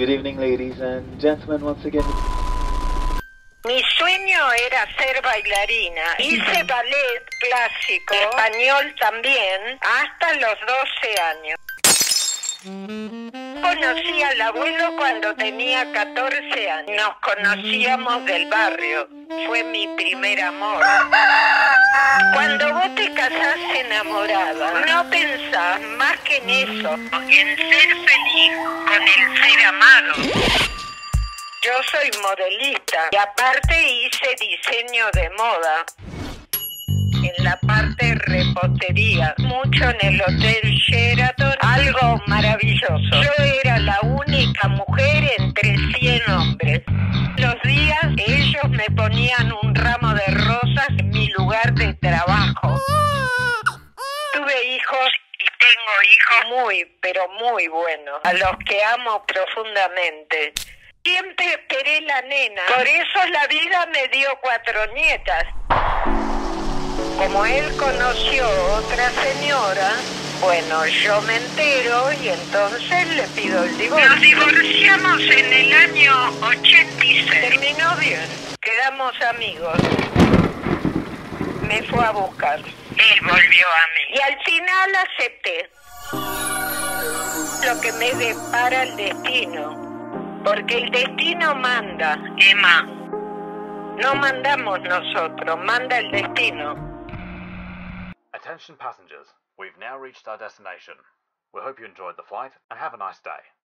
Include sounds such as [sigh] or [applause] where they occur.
Good evening, ladies and gentlemen, once again. Mi sueño era ser bailarina. Hice ballet clásico, español también, hasta los 12 años. Conocí al abuelo cuando tenía 14 años. Nos conocíamos del barrio. Fue mi primer amor. [laughs] No pensás más que en eso, en ser feliz con el ser amado. Yo soy modelista y aparte hice diseño de moda. En la parte repostería, mucho en el Hotel Sheraton, algo maravilloso. Yo era la única mujer entre 100 hombres. Hijos y tengo hijos muy, pero muy buenos, a los que amo profundamente. Siempre esperé la nena, por eso la vida me dio cuatro nietas. Como él conoció otra señora, bueno, yo me entero y entonces le pido el divorcio. Nos divorciamos en el año 86. Terminó bien, quedamos amigos. Me fue a buscar. Él volvió a mí. Y al final acepté lo que me depara el destino. Porque el destino manda, Emma. No mandamos nosotros, manda el destino. Attention passengers, we've now reached our destination. We hope you enjoyed the flight and have a nice day.